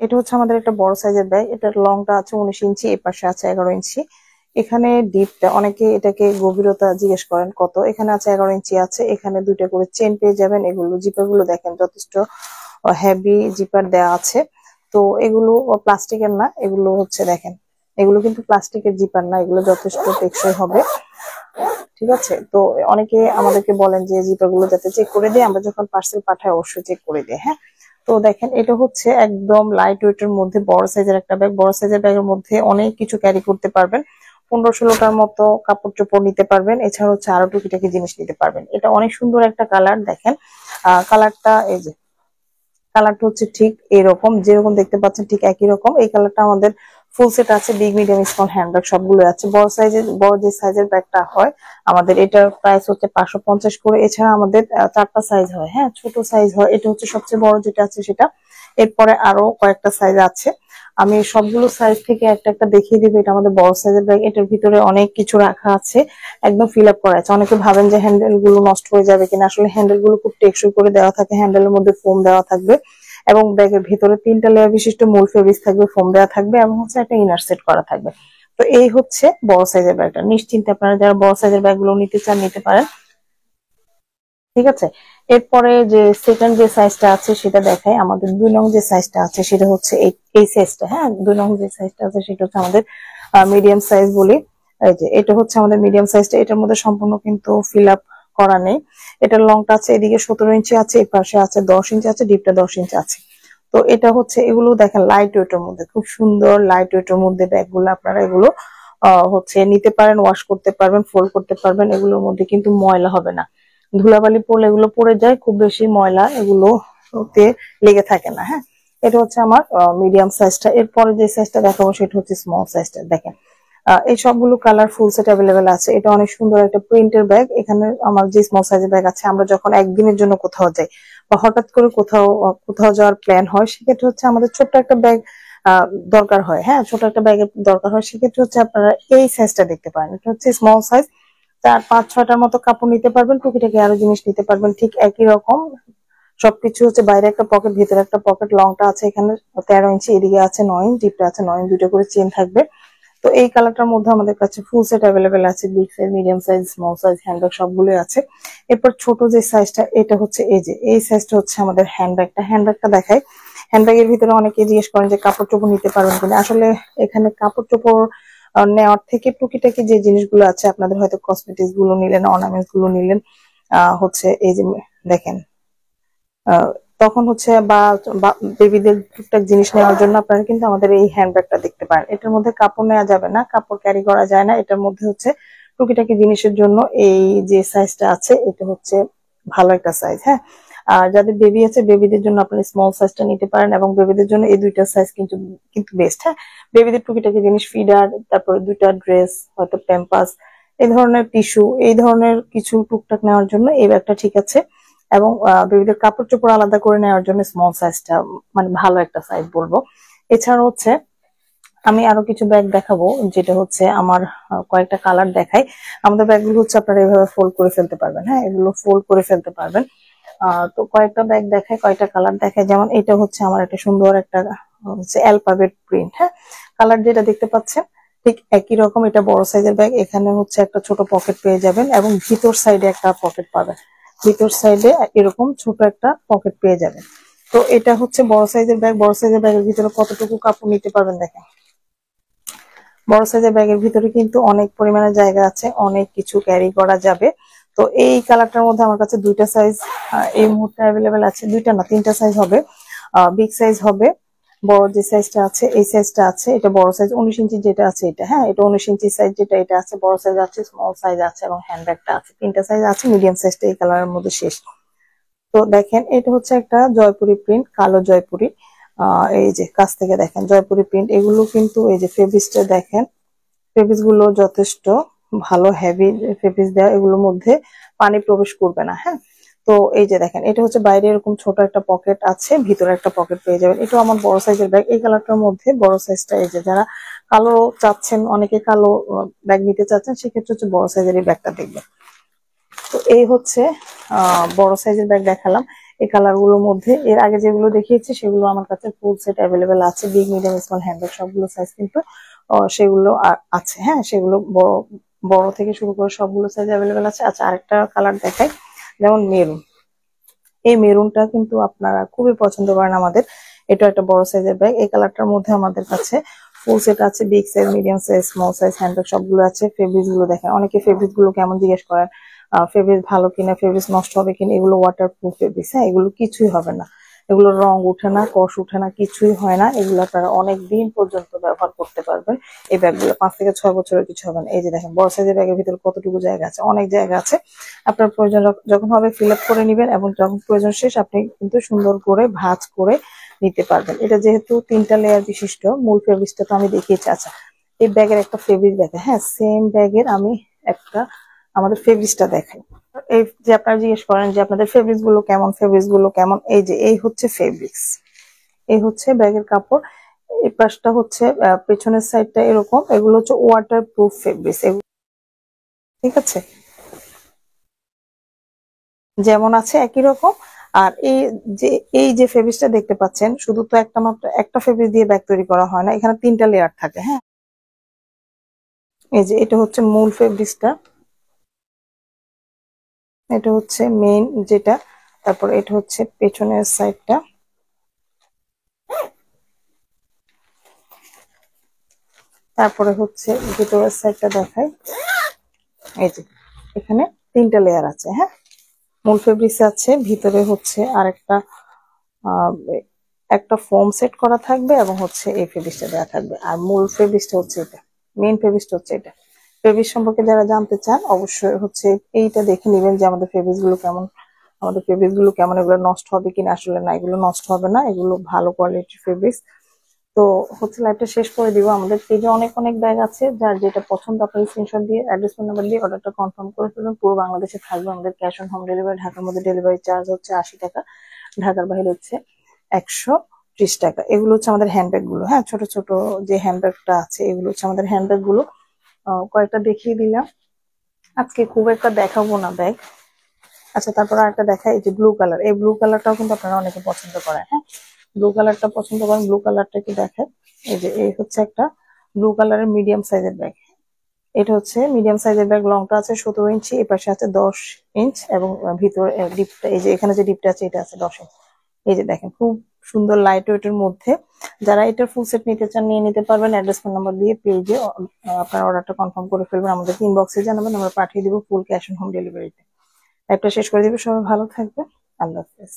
এটা হচ্ছে আমাদের একটা বড় সাইজের ব্যাগ। এটার লংটা আছে উনিশ ইঞ্চি, এ পাশে আছে এগারো ইঞ্চি। এখানে ডিপটা, অনেকে এটাকে গভীরতা জিজ্ঞেস করেন কত। এখানে আছে এগারো ইঞ্চি আছে, এখানে দুইটা করে চেন পেয়ে যাবেন। এগুলো জিপারগুলো দেখেন, যথেষ্ট হেভি জিপার দেওয়া আছে। তো এগুলো প্লাস্টিকের না, এগুলো হচ্ছে দেখেন, এগুলো কিন্তু প্লাস্টিকের জিপার না, এগুলো যথেষ্ট টেকসই হবে। ঠিক আছে? তো অনেকে আমাদেরকে বলেন যে জিপারগুলো যাতে চেক করে দিই আমরা যখন পার্সেল পাঠাই, অবশ্যই চেক করে দিই হ্যাঁ? তো দেখেন, এটা হচ্ছে একদম লাইট ওয়েটের মধ্যে, বড় সাইজের একটা ব্যাগ বড় সাইজের ব্যাগের মধ্যে অনেক কিছু ক্যারি করতে পারবেন। পনেরো ষোলোটার মতো কাপড় চোপড় নিতে পারবেন। এছাড়া হচ্ছে আরও টুকিটাকি জিনিস নিতে পারবেন। এটা অনেক সুন্দর একটা কালার দেখেন। কালারটা এই যে কালারটা হচ্ছে ঠিক এরকম, যেরকম দেখতে পাচ্ছেন ঠিক একই রকম। এই কালারটা আমাদের ফুল সেট আছে, big, medium, small, handbag সবগুলো আছে। বড় সাইজের বড় যে সাইজের ব্যাগটা হয়, আমাদের এটার প্রাইস হচ্ছে পাঁচশো পঞ্চাশ করে। এছাড়া আমাদের চারটা সাইজ হয় হ্যাঁ ছোট সাইজ হয়। এটা হচ্ছে সবচেয়ে বড় যেটা আছে সেটা। এরপরে আরও কয়েকটা সাইজ আছে। আমি সবগুলো সাইজ থেকে একটা একটা দেখিয়ে দিবো। এটা আমাদের বড় সাইজের ব্যাগ এটার ভিতরে অনেক কিছু রাখা আছে, একদম ফিল আপ করা আছে। অনেকে ভাবেন যে হ্যান্ডেলগুলো নষ্ট হয়ে যাবে কিনা। আসলে হ্যান্ডেলগুলো খুব টেকসই করে দেওয়া থাকে। হ্যান্ডেলের মধ্যে ফোম দেওয়া থাকবে। এবং ব্যাগের ভিতরে তিনটা লেয়ার বিশিষ্ট মূল ফেব্রিক্স থাকবে ফোম দেওয়া থাকবে এবং হচ্ছে একটা ইনার সেট করা থাকবে। তো এই হচ্ছে বড় সাইজের ব্যাগটা। নিশ্চিন্তে আপনারা যারা বড় সাইজের ব্যাগগুলো নিতে চান, নিতে পারেন। ঠিক আছে? এরপরে যে সেকেন্ড যে সাইজটা আছে, সেটা দেখায় আমাদের দুই নং যে সাইজটা আছে, সেটা হচ্ছে এই সাইজটা হ্যাঁ? দুই নং যে সাইজটা আছে, সেটা হচ্ছে আমাদের মিডিয়াম সাইজ বলি। এই যে, এটা হচ্ছে আমাদের মিডিয়াম সাইজটা এটার মধ্যে সম্পূর্ণ কিন্তু ফিল আপ করা নেই। এটার লংটা আছে এদিকে সতেরো ইঞ্চি আছে এই পাশে আছে দশ ইঞ্চি আছে ডিপটা দশ ইঞ্চি আছে। তো এটা হচ্ছে, এগুলো দেখেন লাইট ওয়েটের মধ্যে, খুব সুন্দর লাইট ওয়েটের মধ্যে ব্যাগগুলো আপনারা এগুলো হচ্ছে নিতে পারেন ওয়াশ করতে পারবেন ফোল্ড করতে পারবেন, এগুলোর মধ্যে কিন্তু ময়লা হবে না। ধুলাবালি পড়লে এগুলো পড়ে যায়, খুব বেশি ময়লা এগুলো লেগে থাকে না হ্যাঁ? এটা হচ্ছে আমার মিডিয়াম সাইজটা এরপরে যে সাইজটা দেখাবো, সেটা হচ্ছে স্মল সাইজটা দেখেন এই সবগুলো কালার ফুল সেট অ্যাভেলেবেল আছে। এটা অনেক সুন্দর একটা প্রিন্টের ব্যাগ এখানে আমার যে স্মল সাইজের ব্যাগ আছে, আমরা যখন একদিনের জন্য কোথাও যাই বা হঠাৎ করে কোথাও কোথাও যাওয়ার প্ল্যান হয়, সেক্ষেত্রে হচ্ছে আমাদের ছোট্ট একটা ব্যাগ দরকার হয়। হ্যাঁ ছোট একটা ব্যাগের দরকার হয়, সেক্ষেত্রে হচ্ছে আপনারা এই সাইজটা দেখতে পারেন। এটা হচ্ছে স্মল সাইজ চার, পাঁচ, ছয়টার মতো কাপড় নিতে পারবেন, টুকিটাকি আরও জিনিস নিতে পারবেন। ঠিক একই রকম। সবকিছু হচ্ছে বাইরে একটা পকেট ভিতরে একটা পকেট লংটা আছে এখানে তেরো ইঞ্চি, এদিকে আছে নয় ইঞ্চ ডিপটা আছে নয় দুটো করে চেন থাকবে। তো এই কালারটার মধ্যে আমাদের কাছে ফুল সেট অ্যাভেলেবেল আছে big size medium size small size handbag সবগুলো আছে। এরপর ছোট যে সাইজটা এটা হচ্ছে এই যে, এই সাইজটা হচ্ছে আমাদের হ্যান্ডব্যাগটা হ্যান্ডব্যাগটা দেখাই। হ্যান্ডব্যাগের ভিতরে অনেকে জিজ্ঞেস করেন যে কাপড় চোপড় নিতে পারবেন কিনা। আসলে এখানে কাপড় চোপড় নেওয়ার থেকে টুকিটাকি যে জিনিসগুলো আছে, আপনাদের হয়তো কসমেটিক্সগুলো নিলেন অর্নামেন্টসগুলো নিলেন হচ্ছে এই যে, দেখেন তখন হচ্ছে বা বেবিদের টুকটাক জিনিস নেওয়ার জন্য আপনারা কিন্তু আমাদের এই হ্যান্ডব্যাগটা দেখতে পারেন। এটার মধ্যে কাপড় নেওয়া যাবে না, কাপড় ক্যারি করা যায় না। এটার মধ্যে হচ্ছে টুকিটাকি জিনিসের জন্য এই যে সাইজটা আছে, এটা হচ্ছে ভালো একটা সাইজ হ্যাঁ? আর যাদের বেবি আছে বেবিদের জন্য আপনি স্মল সাইজটা নিতে পারেন এবং বেবিদের জন্য এই দুইটা সাইজ কিন্তু কিন্তু বেস্ট হ্যাঁ? বেবিদের টুকিটাকি জিনিস ফিডার তারপরে দুইটা ড্রেস হয়তো প্যাম্পাস এই ধরনের টিস্যু এই ধরনের কিছু টুকটাক নেওয়ার জন্য এই ব্যাগটা ঠিক আছে। এবং বেবিদের কাপড় চোপড় আলাদা করে নেওয়ার জন্য স্মল সাইজটা মানে ভালো একটা সাইজ বলব। এছাড়া হচ্ছে, আমি আরও কিছু ব্যাগ দেখাবো, যেটা হচ্ছে আমার কয়েকটা কালার দেখাই। আমাদের ব্যাগগুলো হচ্ছে আপনারা এভাবে ফোল্ড করে ফেলতে পারবেন হ্যাঁ? এগুলো ফোল্ড করে ফেলতে পারবেন। তো কয়েকটা ব্যাগ দেখায় কয়েকটা কালার দেখায় যেমন এটা হচ্ছে আমার একটা সুন্দর একটা হচ্ছে অ্যালফাবেট প্রিন্ট হ্যাঁ? কালার যেটা দেখতে পাচ্ছেন, ঠিক একই রকম, এটা বড় সাইজের ব্যাগ এখানে হচ্ছে একটা ছোট পকেট পেয়ে যাবেন এবং ভিতর সাইডে একটা পকেট পাবেন। ভিতর সাইডে এরকম ছোট একটা পকেট পেয়ে যাবেন। তো এটা হচ্ছে বড় সাইজের ব্যাগ। বড় সাইজের ব্যাগের ভিতরে কতটুকু কাপড় নিতে পারবেন দেখেন। বড় সাইজের ব্যাগের ভিতরে কিন্তু অনেক পরিমাণে জায়গা আছে, অনেক কিছু ক্যারি করা যাবে। তো এই কালারটার মধ্যে আমার কাছে দুইটা সাইজ এই মুহূর্তে অ্যাভেলেবেল আছে। দুইটা না, তিনটা সাইজ হবে বিগ সাইজ হবে। বড় যে সাইজটা আছে, এই সাইজটা আছে, এটা বড় সাইজ উনিশ ইঞ্চি যেটা আছে এটা হ্যাঁ এটা উনিশ ইঞ্চি সাইজ যেটা, এটা আছে, বড় সাইজ আছে স্মল সাইজ আছে এবং হ্যান্ডব্যাগটা আছে। তিনটা সাইজ আছে মিডিয়াম সাইজটা এই কালারের মধ্যে শেষ। তো দেখেন, এটা হচ্ছে একটা জয়পুরি প্রিন্ট কালো জয়পুরি। এই যে কাছ থেকে দেখেন, জয়পুরি প্রিন্ট এগুলো কিন্তু এই যে ফেব্রিক্সটা দেখেন ফেব্রিক্সগুলো যথেষ্ট ভালো হেভি ফেব্রিক্স দেওয়া এগুলোর মধ্যে পানি প্রবেশ করবে না হ্যাঁ। তো এই যে দেখেন, এটা হচ্ছে বাইরে এরকম ছোট একটা পকেট আছে, ভিতরে একটা পকেট পেয়ে যাবেন। এটা আমার বড় সাইজের ব্যাগ। এই কালারটার মধ্যে বড় সাইজটা এই যে, যারা কালো চাচ্ছেন, অনেকে কালো ব্যাগ নিতে চাচ্ছেন, সেক্ষেত্রে হচ্ছে বড় সাইজের এই ব্যাগটা দেখবেন। তো এই হচ্ছে বড় সাইজের ব্যাগ দেখালাম। এই কালারগুলোর মধ্যে, এর আগে যেগুলো দেখিয়েছি, সেগুলো আমার কাছে ফুল সেট অ্যাভেলেবেল আছে। বিগ মিডিয়াম স্মল হ্যান্ডব্যাগ সবগুলো সাইজ কিন্তু সেগুলো আছে। হ্যাঁ সেগুলো বড় বড় থেকে শুরু করে সবগুলো সাইজ অ্যাভেলেবেল আছে। আচ্ছা আরেকটা কালার দেখাই। যেমন মেরুন। এই মেরুনটা কিন্তু আপনারা খুবই পছন্দ করেন আমাদের। এটা একটা বড় সাইজের ব্যাগ এই কালারটার মধ্যে আমাদের কাছে ফুল সেট আছে big size medium size small size handbag সবগুলো আছে। ফেব্রিক্সগুলো দেখেন, অনেকে ফেব্রিকগুলো কেমন জিজ্ঞেস করেন ফেব্রিক ভালো কিনা ফেব্রিক নষ্ট হবে কিনা, এগুলো ওয়াটার প্রুফ ফেব্রিক্স হ্যাঁ এগুলো কিছুই হবে না। এগুলো রং উঠে না, কষ উঠে না, কিছুই হয় না। এগুলো আপনারা অনেক দিন পর্যন্ত ব্যবহার করতে পারবেন। এই ব্যাগগুলো পাঁচ থেকে ছয় বছরের কিছু হবে না। এই যে দেখেন, বড় সাইজের ব্যাগের ভিতরে কতটুকু জায়গা আছে? অনেক জায়গা আছে। আপনার প্রয়োজন যখন হবে ফিল করে নেবেন এবং যখন প্রয়োজন শেষ, আপনি কিন্তু সুন্দর করে ভাঁজ করে নিতে পারবেন। এটা যেহেতু তিনটা লেয়ার বিশিষ্ট, মূল ফেব্রিক্সটা তো আমি দেখিয়েছি। আচ্ছা এই ব্যাগের একটা ফেব্রিক দেখে হ্যাঁ সেম ব্যাগের আমি একটা আমাদের ফেব্রিক্সটা দেখাই এই যে আপনারা জিজ্ঞেস করেন যে আপনাদের ফেব্রিক্সগুলো কেমন ফেব্রিক্সগুলো কেমন, এই যে, এই হচ্ছে ফেব্রিক্স এই হচ্ছে ব্যাগের কাপড়। এই পাশটা হচ্ছে পেছনের সাইডটা এরকম। এগুলো হচ্ছে ওয়াটার প্রুফ ফেব্রিক্স ঠিক আছে? যেমন আছে একই রকম। আর এই যে এই যে ফেব্রিক্সটা দেখতে পাচ্ছেন, শুধু তো একটা মাত্র, একটা ফেব্রিক দিয়ে ব্যাগ তৈরি করা হয় না। এখানে তিনটা লেয়ার থাকে হ্যাঁ? এই যে, এটা হচ্ছে মূল ফেব্রিক্সটা এটা হচ্ছে মেইন যেটা, তারপর এটা হচ্ছে পেছনের সাইডটা তারপরে হচ্ছে ভিতরের সাইডটা দেখাই। এই যে, এখানে তিনটা লেয়ার আছে হ্যাঁ? মূল ফেব্রিক্স আছে, ভিতরে হচ্ছে আরেকটা একটা ফোম সেট করা থাকবে এবং হচ্ছে এই ফেব্রিক্সটা দেওয়া থাকবে। আর মূল ফেব্রিক্সটা হচ্ছে এটা মেইন ফেব্রিক্সটা হচ্ছে এটা। ফেব্রিক্স সম্পর্কে যারা জানতে চান, অবশ্যই হচ্ছে এইটা দেখে নেবেন যে আমাদের ফেব্রিক্সগুলো কেমন, আমাদের ফেব্রিক্সগুলো কেমন, এগুলো নষ্ট হবে কিনা আসলে না, এগুলো নষ্ট হবে না, এগুলো ভালো কোয়ালিটির ফেব্রিক্স তো হচ্ছে লাইভটা শেষ করে দিব। আমাদের পেজে অনেক অনেক ব্যাগ আছে, যার যেটা পছন্দ আপনি স্ক্রিনশট দিয়ে অ্যাড্রেস ফোন নাম্বার দিয়ে অর্ডারটা কনফার্ম করে ফেলবেন পুরো বাংলাদেশে থাকবে আমাদের ক্যাশ অন হোম ডেলিভারি ঢাকার মধ্যে ডেলিভারি চার্জ হচ্ছে আশি টাকা, ঢাকার বাইরে হচ্ছে একশো ত্রিশ টাকা। এগুলো হচ্ছে আমাদের হ্যান্ডব্যাগগুলো। হ্যাঁ ছোট ছোট যে হ্যান্ডব্যাগটা আছে, এগুলো হচ্ছে আমাদের হ্যান্ডব্যাগগুলো। কয়েকটা দেখিয়ে দিলাম। আজকে খুব একটা দেখাবো না ব্যাগ আচ্ছা তারপর আরেকটা দেখা এই যে ব্লু কালার এই ব্লু কালারটাও কিন্তু আপনারা অনেকে পছন্দ করেন হ্যাঁ? ব্লু কালারটা পছন্দ করেন ব্লু কালারটা কি দেখেন। এই যে, এই হচ্ছে একটা ব্লু কালারের মিডিয়াম সাইজের ব্যাগ এটা হচ্ছে মিডিয়াম সাইজের ব্যাগ লংটা আছে সতেরো ইঞ্চি, এই পাশে আছে দশ ইঞ্চ এবং ভিতরে ডিপটা এই যে, এখানে যে ডিপটা আছে, এটা আছে দশ ইঞ্চ। এই যে দেখেন, খুব সুন্দর লাইট ওয়েটের মধ্যে। যারা এটার ফুল সেট নিতে চান, নিয়ে নিতে পারবেন। অ্যাড্রেস ফোন নাম্বার দিয়ে পেজে আপনার অর্ডারটা কনফার্ম করে ফেলবেন। আমাদের ইনবক্সে জানাবেন, আমরা পাঠিয়ে দেবো ফুল ক্যাশ অন হোম ডেলিভারিতে লাইভটা শেষ করে দিব। সবাই ভালো থাকবে আল্লাহ হাফেজ।